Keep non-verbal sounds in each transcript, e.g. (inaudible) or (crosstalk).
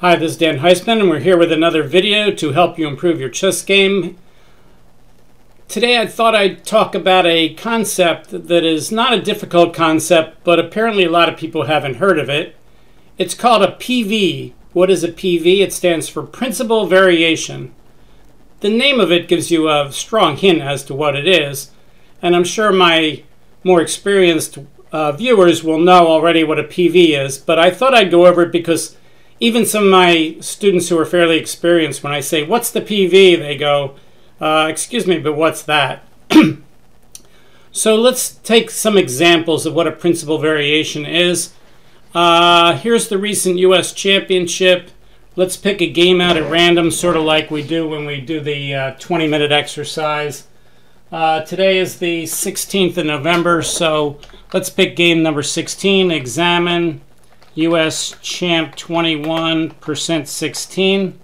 Hi, this is Dan Heisman, and we're here with another video to help you improve your chess game. Today I thought I'd talk about a concept that is not a difficult concept, but apparently a lot of people haven't heard of it. It's called a PV. What is a PV? It stands for Principal Variation. The name of it gives you a strong hint as to what it is, and I'm sure my more experienced uh, viewers will know already what a PV is, but I thought I'd go over it because even some of my students who are fairly experienced, when I say, What's the PV? they go, uh, Excuse me, but what's that? (clears throat) so let's take some examples of what a principal variation is. Uh, here's the recent U.S. Championship. Let's pick a game out at random, sort of like we do when we do the uh, 20 minute exercise. Uh, today is the 16th of November, so let's pick game number 16, examine US Champ 21, percent 16.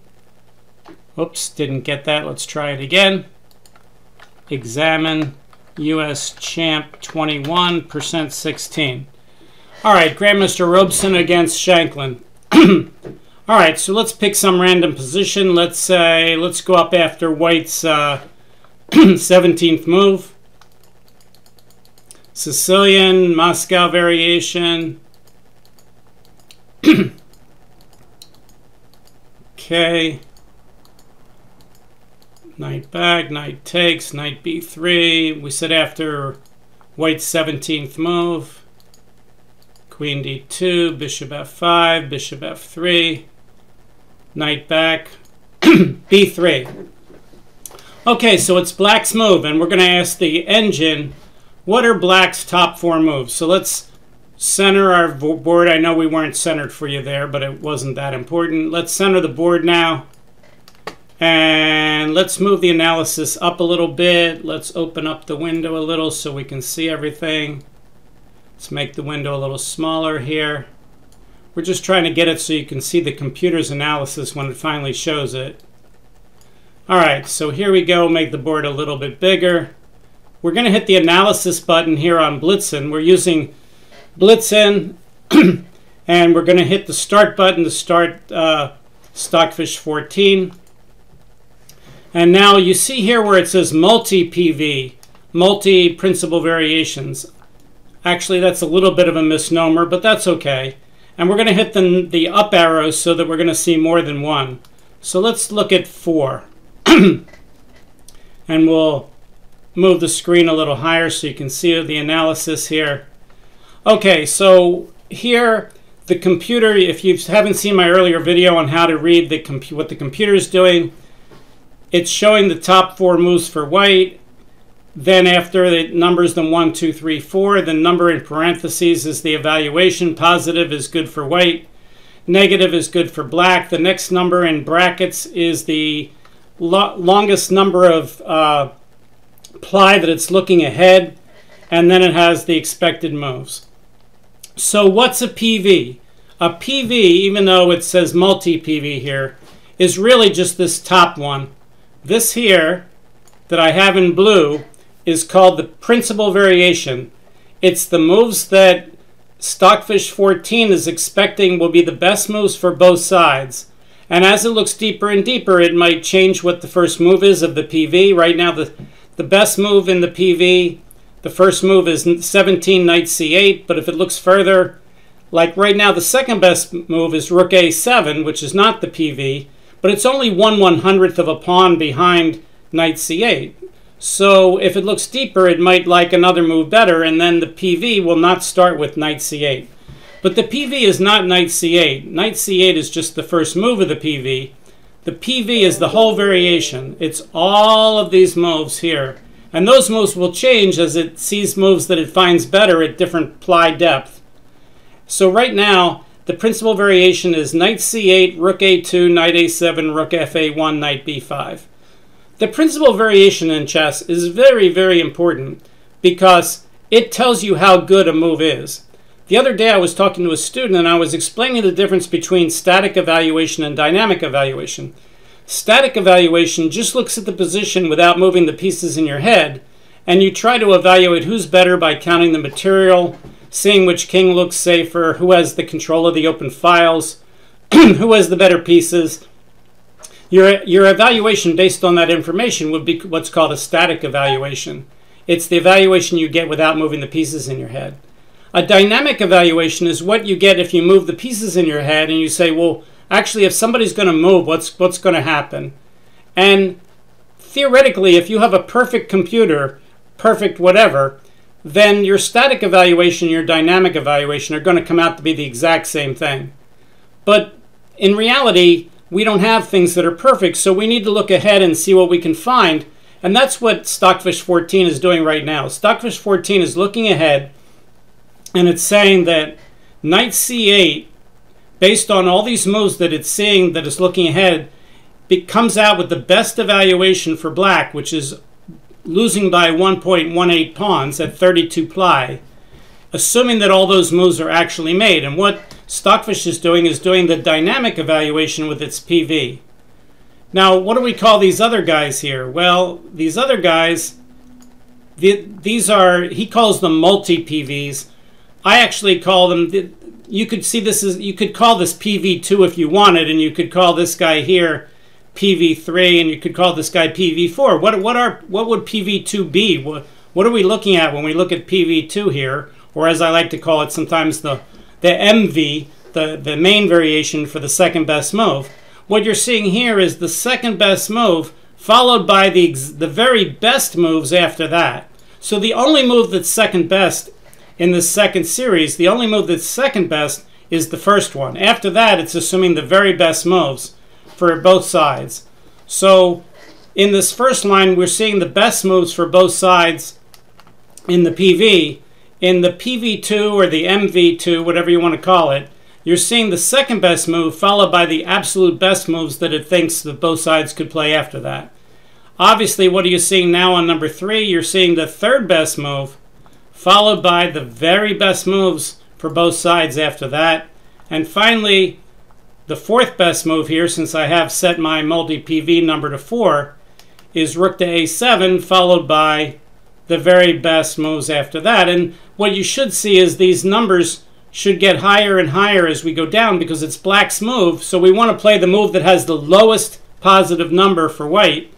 Oops, didn't get that. Let's try it again. Examine US Champ 21, percent 16. All right, Grandmaster Robson against Shankland. (clears throat) All right, so let's pick some random position. Let's say, let's go up after White's uh, (clears throat) 17th move. Sicilian, Moscow variation, okay. Knight back, knight takes, knight b3. We said after white's 17th move. Queen d2, bishop f5, bishop f3. Knight back, (clears throat) b3. Okay, so it's black's move, and we're going to ask the engine, what are black's top four moves? So let's center our board. I know we weren't centered for you there, but it wasn't that important. Let's center the board now. And let's move the analysis up a little bit. Let's open up the window a little so we can see everything. Let's make the window a little smaller here. We're just trying to get it so you can see the computer's analysis when it finally shows it. All right, so here we go. Make the board a little bit bigger. We're going to hit the analysis button here on Blitzin. We're using Blitzin, (clears throat) and we're going to hit the start button to start uh, Stockfish 14. And now you see here where it says multi-PV, multi-principal variations. Actually, that's a little bit of a misnomer, but that's okay. And we're going to hit the, the up arrow so that we're going to see more than one. So let's look at four. (clears throat) and we'll move the screen a little higher so you can see the analysis here. Okay, so here the computer, if you haven't seen my earlier video on how to read the what the computer is doing, it's showing the top four moves for white. Then after the numbers, the one, two, three, four, the number in parentheses is the evaluation. Positive is good for white. Negative is good for black. The next number in brackets is the lo longest number of uh, ply that it's looking ahead. And then it has the expected moves. So what's a PV? A PV, even though it says multi-PV here, is really just this top one. This here, that I have in blue, is called the principal variation. It's the moves that Stockfish 14 is expecting will be the best moves for both sides. And as it looks deeper and deeper, it might change what the first move is of the PV. Right now, the, the best move in the PV the first move is 17 knight c8, but if it looks further, like right now, the second best move is rook a7, which is not the PV, but it's only 1 100th of a pawn behind knight c8. So if it looks deeper, it might like another move better, and then the PV will not start with knight c8. But the PV is not knight c8. Knight c8 is just the first move of the PV. The PV is the whole variation. It's all of these moves here. And those moves will change as it sees moves that it finds better at different ply depth. So right now, the principal variation is knight c8, rook a2, knight a7, rook fa1, knight b5. The principal variation in chess is very, very important because it tells you how good a move is. The other day I was talking to a student and I was explaining the difference between static evaluation and dynamic evaluation. Static evaluation just looks at the position without moving the pieces in your head, and you try to evaluate who's better by counting the material, seeing which king looks safer, who has the control of the open files, (clears throat) who has the better pieces. Your, your evaluation based on that information would be what's called a static evaluation. It's the evaluation you get without moving the pieces in your head. A dynamic evaluation is what you get if you move the pieces in your head and you say, well, actually, if somebody's going to move, what's, what's going to happen? And theoretically, if you have a perfect computer, perfect whatever, then your static evaluation your dynamic evaluation are going to come out to be the exact same thing. But in reality, we don't have things that are perfect, so we need to look ahead and see what we can find. And that's what Stockfish 14 is doing right now. Stockfish 14 is looking ahead and it's saying that knight c8, based on all these moves that it's seeing that is looking ahead, it comes out with the best evaluation for black, which is losing by 1.18 pawns at 32 ply, assuming that all those moves are actually made. And what Stockfish is doing is doing the dynamic evaluation with its PV. Now, what do we call these other guys here? Well, these other guys, the, these are, he calls them multi-PVs. I actually call them, you could see this is, you could call this PV2 if you wanted, and you could call this guy here PV3, and you could call this guy PV4. What what are what would PV2 be? What what are we looking at when we look at PV2 here, or as I like to call it sometimes the the MV, the the main variation for the second best move. What you're seeing here is the second best move followed by the the very best moves after that. So the only move that's second best in the second series, the only move that's second best is the first one. After that, it's assuming the very best moves for both sides. So in this first line, we're seeing the best moves for both sides in the PV. In the PV2 or the MV2, whatever you want to call it, you're seeing the second best move followed by the absolute best moves that it thinks that both sides could play after that. Obviously, what are you seeing now on number three? You're seeing the third best move followed by the very best moves for both sides after that. And finally, the fourth best move here, since I have set my multi-PV number to 4, is rook to a7, followed by the very best moves after that. And what you should see is these numbers should get higher and higher as we go down because it's black's move. So we want to play the move that has the lowest positive number for white.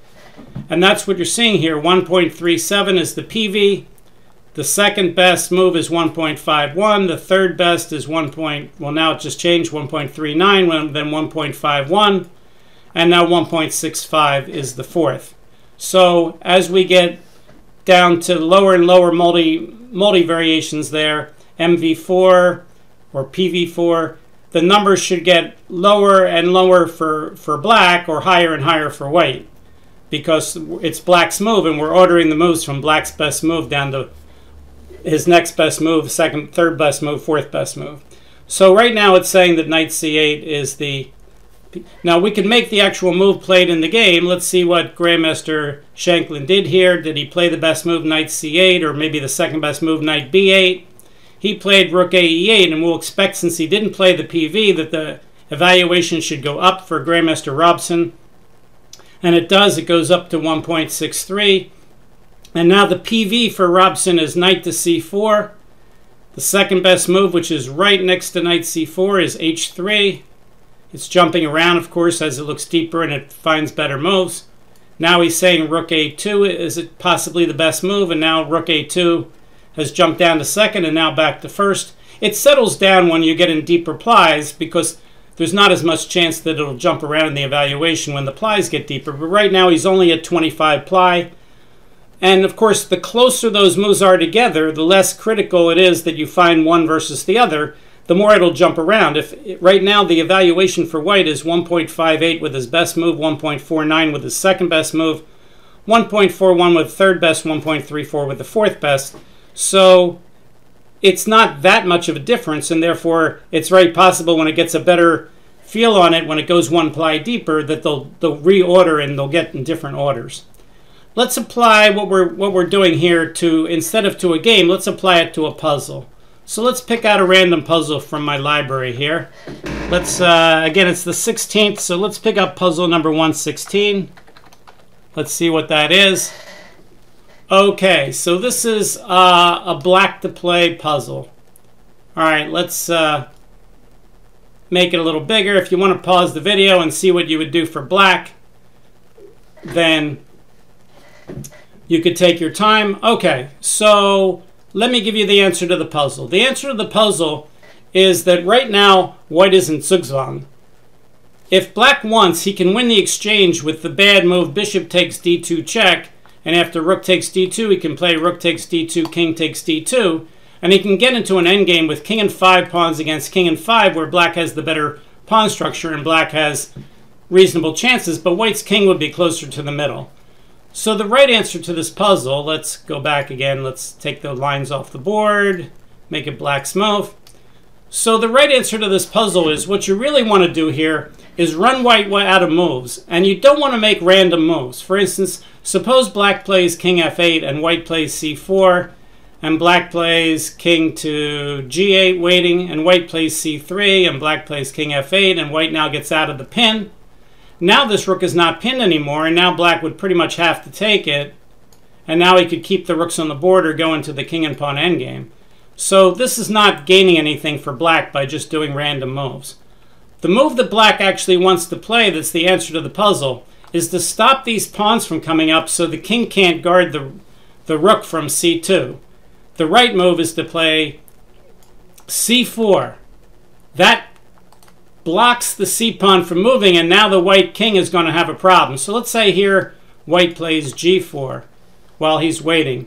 And that's what you're seeing here. 1.37 is the PV. The second best move is 1.51. The third best is 1. Point, well, now it just changed 1.39, then 1.51, and now 1.65 is the fourth. So as we get down to lower and lower multi multi variations there, MV4 or PV4, the numbers should get lower and lower for, for black or higher and higher for white because it's black's move and we're ordering the moves from black's best move down to his next best move, second, third best move, fourth best move. So right now it's saying that knight c8 is the... Now we can make the actual move played in the game. Let's see what Grandmaster Shankland did here. Did he play the best move knight c8 or maybe the second best move knight b8? He played rook a e8 and we'll expect since he didn't play the PV that the evaluation should go up for Grandmaster Robson. And it does. It goes up to 1.63. And now the PV for Robson is knight to c4. The second best move, which is right next to knight c4, is h3. It's jumping around, of course, as it looks deeper and it finds better moves. Now he's saying rook a2 is it possibly the best move, and now rook a2 has jumped down to second and now back to first. It settles down when you get in deeper plies because there's not as much chance that it'll jump around in the evaluation when the plies get deeper. But right now he's only at 25 ply. And of course, the closer those moves are together, the less critical it is that you find one versus the other, the more it'll jump around. If right now the evaluation for white is 1.58 with his best move, 1.49 with his second best move, 1.41 with third best, 1.34 with the fourth best. So it's not that much of a difference, and therefore it's very possible when it gets a better feel on it, when it goes one ply deeper, that they'll they'll reorder and they'll get in different orders let's apply what we're what we're doing here to instead of to a game let's apply it to a puzzle. So let's pick out a random puzzle from my library here. Let's uh, again it's the 16th so let's pick up puzzle number 116 let's see what that is. Okay so this is uh, a black to play puzzle. All right let's uh, make it a little bigger. If you want to pause the video and see what you would do for black, then you could take your time. Okay, so let me give you the answer to the puzzle. The answer to the puzzle is that right now, white isn't Zugzwang. If black wants, he can win the exchange with the bad move bishop takes d2 check, and after rook takes d2, he can play rook takes d2, king takes d2, and he can get into an endgame with king and 5 pawns against king and 5, where black has the better pawn structure and black has reasonable chances, but white's king would be closer to the middle. So the right answer to this puzzle, let's go back again, let's take the lines off the board, make it black's move. So the right answer to this puzzle is what you really want to do here is run white out of moves. And you don't want to make random moves. For instance, suppose black plays king f8 and white plays c4 and black plays king to g8 waiting and white plays c3 and black plays king f8 and white now gets out of the pin. Now this rook is not pinned anymore and now black would pretty much have to take it and now he could keep the rooks on the board or go into the king and pawn endgame. So this is not gaining anything for black by just doing random moves. The move that black actually wants to play that's the answer to the puzzle is to stop these pawns from coming up so the king can't guard the, the rook from c2. The right move is to play c4. That blocks the c pawn from moving and now the white king is going to have a problem. So let's say here white plays g4 while he's waiting.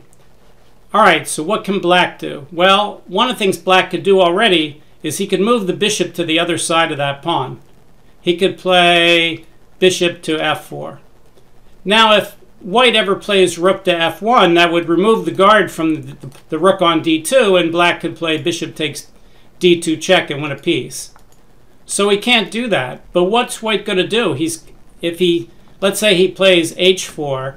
All right, so what can black do? Well, one of the things black could do already is he could move the bishop to the other side of that pawn. He could play bishop to f4. Now, if white ever plays rook to f1, that would remove the guard from the, the, the rook on d2, and black could play bishop takes d2 check and win a piece. So he can't do that. But what's white going to do? He's if he let's say he plays h4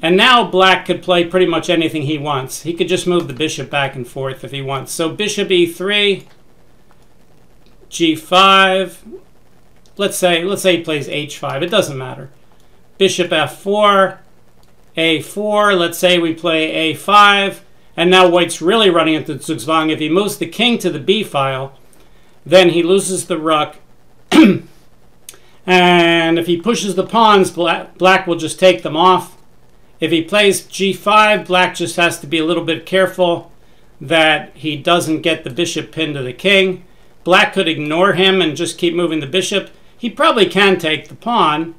and now black could play pretty much anything he wants. He could just move the bishop back and forth if he wants. So bishop e3, g5. Let's say let's say he plays h5. It doesn't matter. Bishop f4, a4. Let's say we play a5. And now white's really running into Zugzwang. If he moves the king to the b file, then he loses the rook. (clears throat) and if he pushes the pawns, black, black will just take them off. If he plays g5, black just has to be a little bit careful that he doesn't get the bishop pinned to the king. Black could ignore him and just keep moving the bishop. He probably can take the pawn.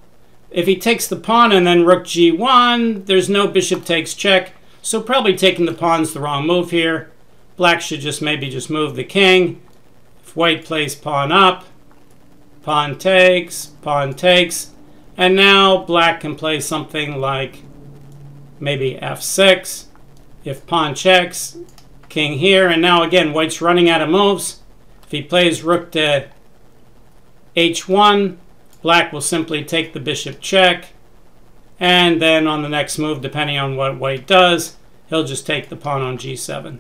If he takes the pawn and then rook g1, there's no bishop takes check. So probably taking the pawn's the wrong move here. Black should just maybe just move the king. White plays pawn up, pawn takes, pawn takes. And now black can play something like maybe f6. If pawn checks, king here, and now again, white's running out of moves. If he plays rook to h1, black will simply take the bishop check, and then on the next move, depending on what white does, he'll just take the pawn on g7.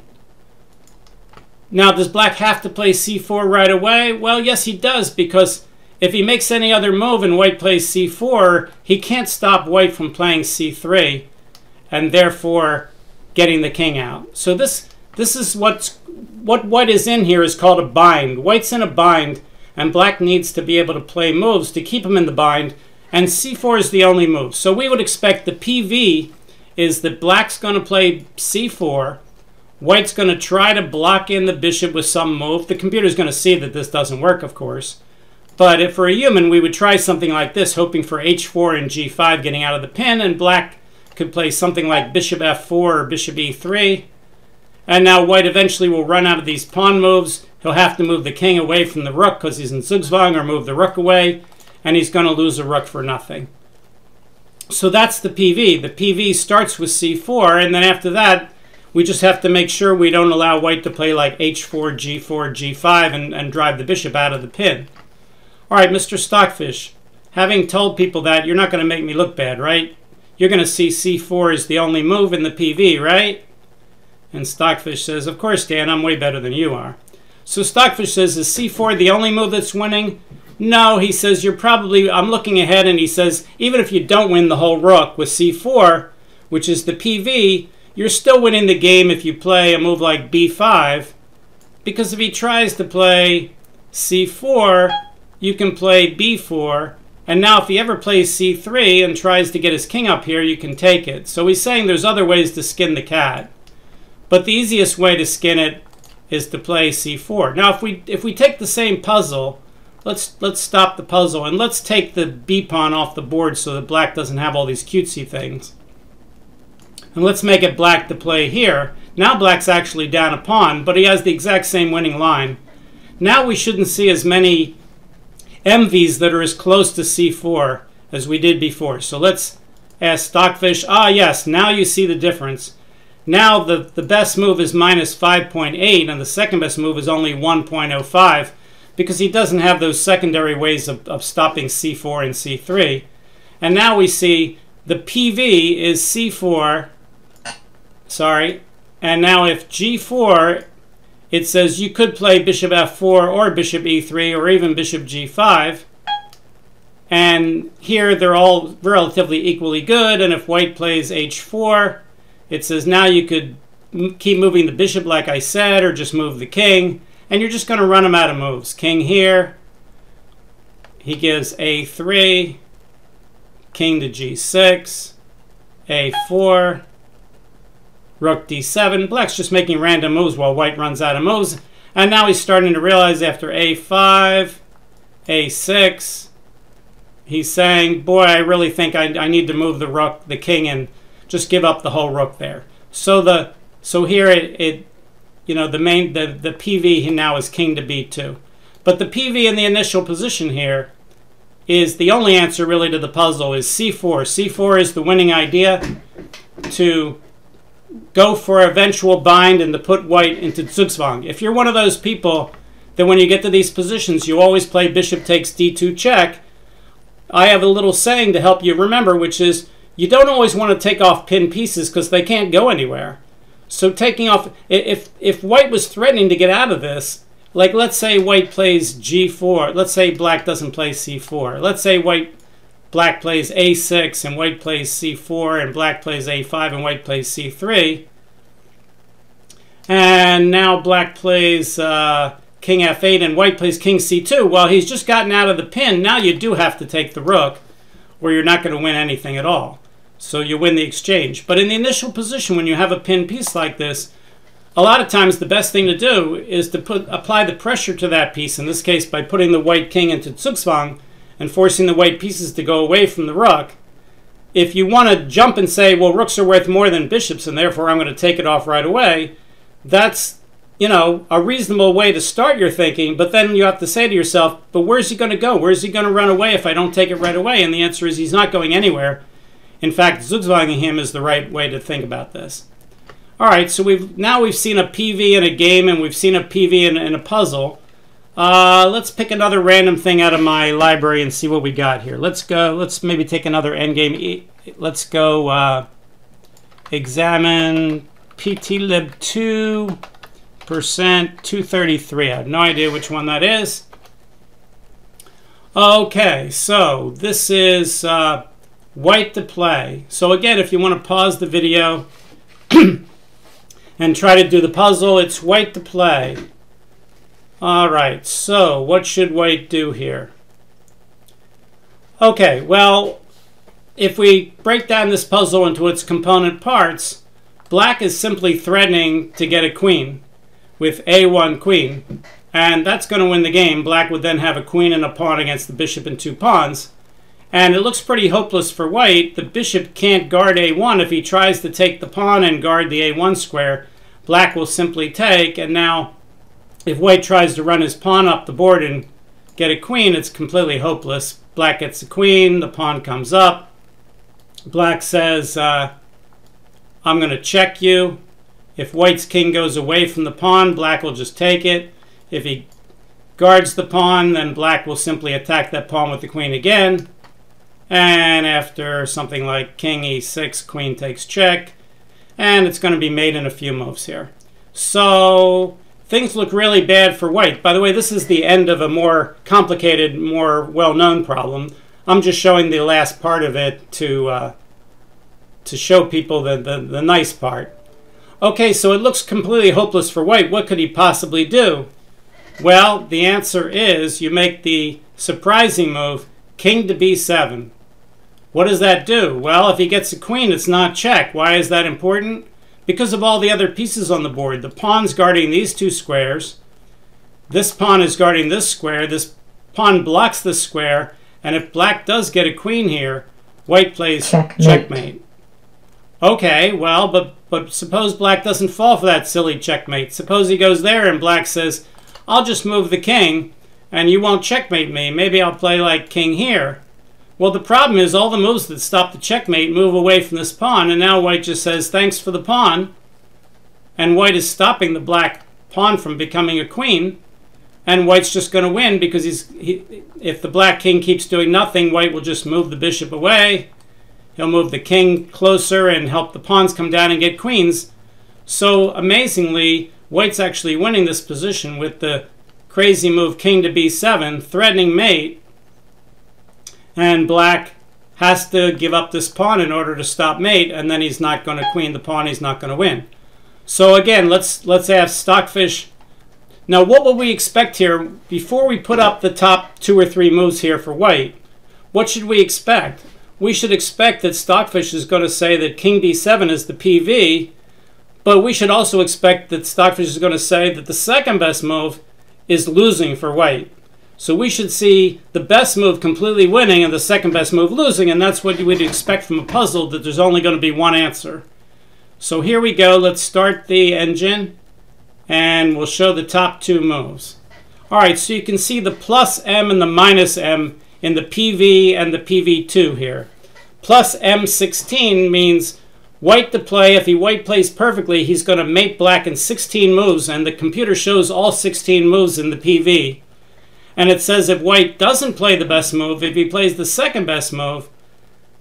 Now, does black have to play c4 right away? Well, yes, he does, because if he makes any other move and white plays c4, he can't stop white from playing c3 and therefore getting the king out. So this this is what's what what is in here is called a bind. White's in a bind, and black needs to be able to play moves to keep him in the bind, and c4 is the only move. So we would expect the PV is that black's going to play c4, white's going to try to block in the bishop with some move. The computer's going to see that this doesn't work, of course. But if for a human, we would try something like this, hoping for h4 and g5 getting out of the pin, and black could play something like bishop f4 or bishop e3. And now white eventually will run out of these pawn moves. He'll have to move the king away from the rook because he's in Zugzwang or move the rook away. And he's going to lose a rook for nothing. So that's the PV. The PV starts with c4. And then after that, we just have to make sure we don't allow white to play like h4, g4, g5 and, and drive the bishop out of the pin. All right, Mr. Stockfish, having told people that, you're not going to make me look bad, right? you're going to see C4 is the only move in the PV, right? And Stockfish says, of course, Dan, I'm way better than you are. So Stockfish says, is C4 the only move that's winning? No, he says, you're probably, I'm looking ahead, and he says, even if you don't win the whole rook with C4, which is the PV, you're still winning the game if you play a move like B5, because if he tries to play c4, you can play b4. And now if he ever plays c3 and tries to get his king up here, you can take it. So he's saying there's other ways to skin the cat. But the easiest way to skin it is to play c4. Now if we if we take the same puzzle, let's let's stop the puzzle and let's take the b pawn off the board so that black doesn't have all these cutesy things. And let's make it black to play here. Now black's actually down a pawn, but he has the exact same winning line. Now we shouldn't see as many MVs that are as close to C4 as we did before. So let's ask Stockfish. Ah, yes, now you see the difference. Now the, the best move is minus 5.8 and the second best move is only 1.05 because he doesn't have those secondary ways of, of stopping C4 and C3. And now we see the PV is C4, sorry, and now if G4, it says you could play bishop F4 or bishop E3 or even bishop G5. And here they're all relatively equally good. And if white plays H4, it says now you could keep moving the bishop like I said, or just move the king. And you're just going to run them out of moves. King here. He gives A3. King to G6. A4. Rook D7. Black's just making random moves while white runs out of moves. And now he's starting to realize after A5, A6, he's saying, boy, I really think I, I need to move the rook, the king, and just give up the whole rook there. So the so here it, it you know the main the, the PV he now is king to b2. But the PV in the initial position here is the only answer really to the puzzle is c4. c4 is the winning idea to go for eventual bind and to put white into zugzwang. If you're one of those people that when you get to these positions you always play bishop takes d2 check, I have a little saying to help you remember which is you don't always want to take off pin pieces because they can't go anywhere. So taking off, if, if white was threatening to get out of this, like let's say white plays g4, let's say black doesn't play c4, let's say white black plays a6 and white plays c4 and black plays a5 and white plays c3, and now black plays uh, king f8 and white plays king c2. Well, he's just gotten out of the pin. Now you do have to take the rook, or you're not going to win anything at all. So you win the exchange. But in the initial position, when you have a pin piece like this, a lot of times the best thing to do is to put apply the pressure to that piece, in this case by putting the white king into zugzwang and forcing the white pieces to go away from the rook. If you want to jump and say, well, rooks are worth more than bishops and therefore I'm going to take it off right away, that's, you know, a reasonable way to start your thinking, but then you have to say to yourself, but where's he going to go? Where's he going to run away if I don't take it right away? And the answer is he's not going anywhere in fact, zugzwanging him is the right way to think about this. All right, so we've now we've seen a PV in a game and we've seen a PV in, in a puzzle. Uh, let's pick another random thing out of my library and see what we got here. Let's go. Let's maybe take another endgame. Let's go uh, examine ptlib2 percent 233. I have no idea which one that is. Okay, so this is uh, white to play. So again, if you want to pause the video (clears throat) and try to do the puzzle, it's white to play. All right, so what should white do here? Okay, well, if we break down this puzzle into its component parts, black is simply threatening to get a queen with a1 queen, and that's going to win the game. Black would then have a queen and a pawn against the bishop and two pawns. And it looks pretty hopeless for white. The bishop can't guard a1 if he tries to take the pawn and guard the a1 square. Black will simply take, and now if white tries to run his pawn up the board and get a queen, it's completely hopeless. Black gets a queen, the pawn comes up. Black says, uh, I'm going to check you. If white's king goes away from the pawn, black will just take it. If he guards the pawn, then black will simply attack that pawn with the queen again. And after something like king e6, queen takes check. And it's going to be made in a few moves here. So things look really bad for white. By the way, this is the end of a more complicated, more well-known problem. I'm just showing the last part of it to, uh, to show people the, the, the nice part. Okay, so it looks completely hopeless for white. What could he possibly do? Well, the answer is you make the surprising move, king to b7. What does that do? Well, if he gets a queen, it's not check. Why is that important? Because of all the other pieces on the board. The pawn's guarding these two squares. This pawn is guarding this square. This pawn blocks this square. And if black does get a queen here, white plays checkmate. checkmate. Okay, well, but, but suppose black doesn't fall for that silly checkmate. Suppose he goes there and black says, I'll just move the king and you won't checkmate me. Maybe I'll play like king here. Well, the problem is all the moves that stop the checkmate move away from this pawn, and now white just says, thanks for the pawn. And white is stopping the black pawn from becoming a queen. And white's just going to win because he's he, if the black king keeps doing nothing, white will just move the bishop away. He'll move the king closer and help the pawns come down and get queens. So amazingly, white's actually winning this position with the crazy move king to b7, threatening mate, and black has to give up this pawn in order to stop mate, and then he's not going to queen the pawn, he's not going to win. So again, let's let's have Stockfish. Now, what would we expect here before we put up the top two or three moves here for white? What should we expect? We should expect that Stockfish is going to say that King b7 is the PV, but we should also expect that Stockfish is going to say that the second best move is losing for white. So we should see the best move completely winning and the second best move losing, and that's what you would expect from a puzzle, that there's only going to be one answer. So here we go. Let's start the engine, and we'll show the top two moves. All right, so you can see the plus M and the minus M in the PV and the PV2 here. Plus M16 means white to play. If he white plays perfectly, he's going to mate black in 16 moves, and the computer shows all 16 moves in the PV. And it says if white doesn't play the best move, if he plays the second best move,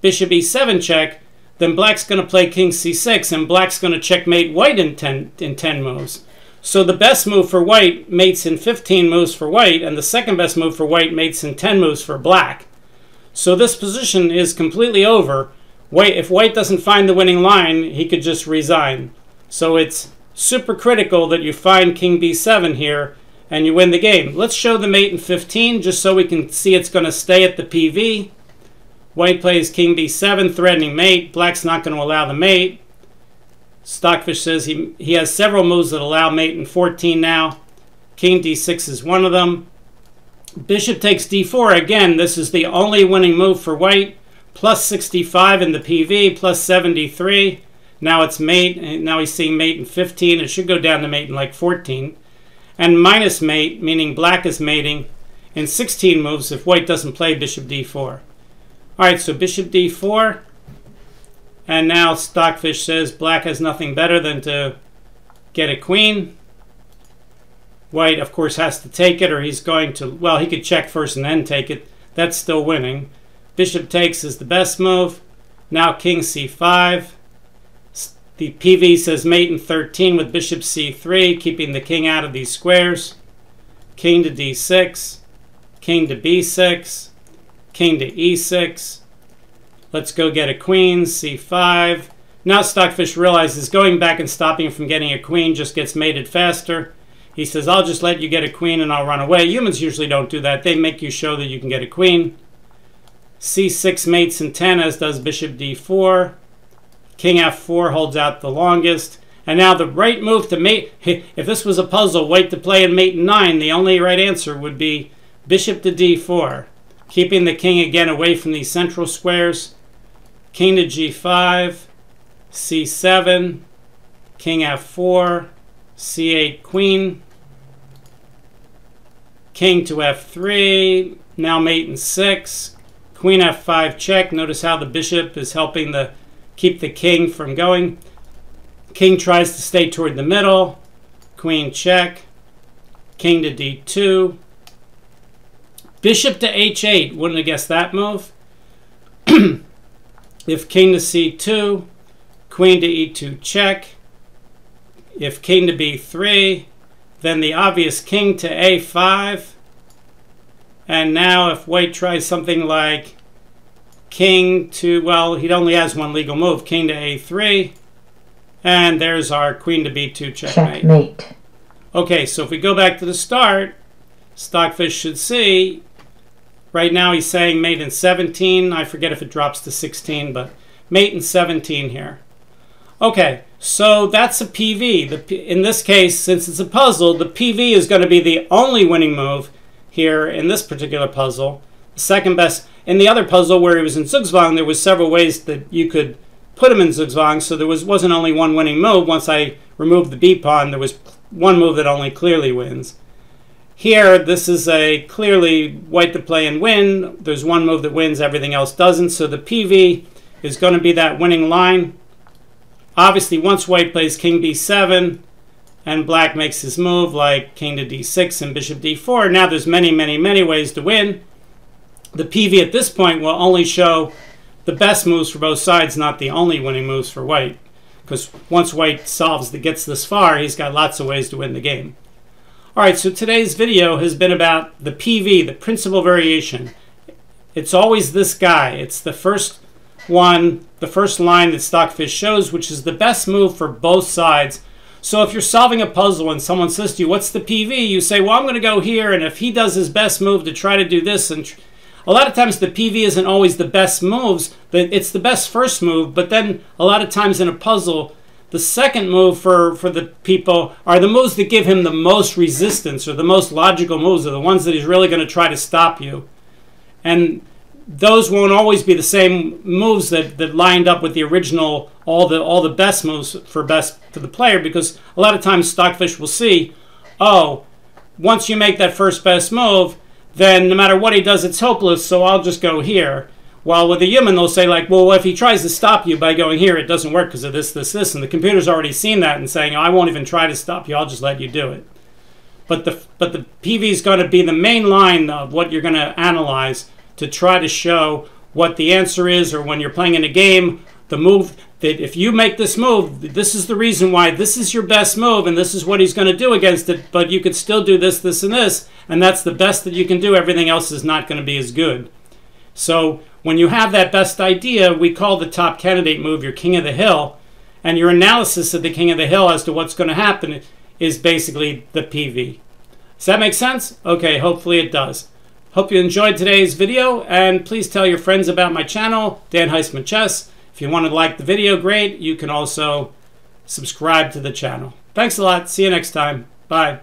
bishop e7 check, then black's going to play king c6, and black's going to checkmate white in 10, in 10 moves. So the best move for white mates in 15 moves for white, and the second best move for white mates in 10 moves for black. So this position is completely over. White, if white doesn't find the winning line, he could just resign. So it's super critical that you find king b7 here and you win the game. Let's show the mate in 15 just so we can see it's going to stay at the PV. White plays king b7, threatening mate. Black's not going to allow the mate. Stockfish says he, he has several moves that allow mate in 14 now. King d6 is one of them. Bishop takes d4. Again, this is the only winning move for white. Plus 65 in the PV, plus 73. Now it's mate. And now he's seeing mate in 15. It should go down to mate in like 14 and minus mate, meaning black is mating, in 16 moves if white doesn't play bishop d4. All right, so bishop d4, and now Stockfish says black has nothing better than to get a queen. White, of course, has to take it, or he's going to, well, he could check first and then take it. That's still winning. Bishop takes is the best move. Now king c5. The PV says mate in 13 with bishop c3, keeping the king out of these squares. King to d6, king to b6, king to e6. Let's go get a queen, c5. Now Stockfish realizes going back and stopping from getting a queen just gets mated faster. He says, I'll just let you get a queen and I'll run away. Humans usually don't do that. They make you show that you can get a queen. c6 mates in 10, as does bishop d4. King f4 holds out the longest. And now the right move to mate, (laughs) if this was a puzzle, white to play in mate 9, the only right answer would be bishop to d4, keeping the king again away from these central squares. King to g5, c7, king f4, c8 queen, king to f3, now mate in 6, queen f5 check. Notice how the bishop is helping the keep the king from going. King tries to stay toward the middle. Queen check. King to d2. Bishop to h8. Wouldn't have guessed that move. (clears throat) if king to c2, queen to e2 check. If king to b3, then the obvious king to a5. And now if white tries something like king to, well, he only has one legal move, king to a3. And there's our queen to b2 checkmate. checkmate. Okay, so if we go back to the start, Stockfish should see. Right now he's saying mate in 17. I forget if it drops to 16, but mate in 17 here. Okay, so that's a PV. The, in this case, since it's a puzzle, the PV is going to be the only winning move here in this particular puzzle. Second best. In the other puzzle where he was in Zugzwang, there was several ways that you could put him in Zugzwang, so there was, wasn't only one winning move. Once I removed the B pawn, there was one move that only clearly wins. Here, this is a clearly white to play and win. There's one move that wins, everything else doesn't. So the PV is going to be that winning line. Obviously, once white plays king b7 and black makes his move like king to d6 and bishop d4, now there's many, many, many ways to win. The PV at this point will only show the best moves for both sides, not the only winning moves for white. Because once white solves the gets this far, he's got lots of ways to win the game. All right, so today's video has been about the PV, the principal variation. It's always this guy. It's the first one, the first line that Stockfish shows, which is the best move for both sides. So if you're solving a puzzle and someone says to you, what's the PV? You say, well, I'm going to go here, and if he does his best move to try to do this and a lot of times the PV isn't always the best moves, it's the best first move. But then a lot of times in a puzzle, the second move for, for the people are the moves that give him the most resistance or the most logical moves are the ones that he's really going to try to stop you. And those won't always be the same moves that, that lined up with the original all the all the best moves for best for the player because a lot of times stockfish will see, oh, once you make that first best move, then no matter what he does, it's hopeless, so I'll just go here. While with a human, they'll say, like, well, if he tries to stop you by going here, it doesn't work because of this, this, this. And the computer's already seen that and saying, I won't even try to stop you, I'll just let you do it. But the, but the PV is going to be the main line of what you're going to analyze to try to show what the answer is, or when you're playing in a game, the move that if you make this move, this is the reason why this is your best move, and this is what he's going to do against it. But you could still do this, this, and this, and that's the best that you can do. Everything else is not going to be as good. So when you have that best idea, we call the top candidate move your king of the hill, and your analysis of the king of the hill as to what's going to happen is basically the PV. Does that make sense? Okay, hopefully it does. Hope you enjoyed today's video, and please tell your friends about my channel, Dan Heisman Chess. If you want to like the video, great. You can also subscribe to the channel. Thanks a lot. See you next time. Bye.